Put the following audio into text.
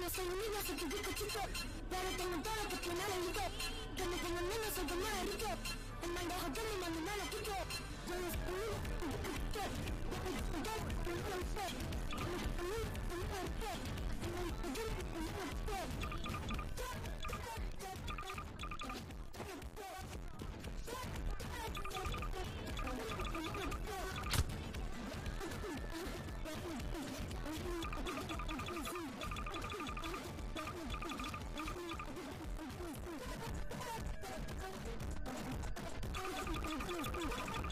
soy tu rico chico. Pero tengo todo porque no lo digo. Que me tengo menos, soy que más rico. El mal de joder mi mano no lo quito. Yo no soy un rico. Yo no soy Pero Pero tengo todo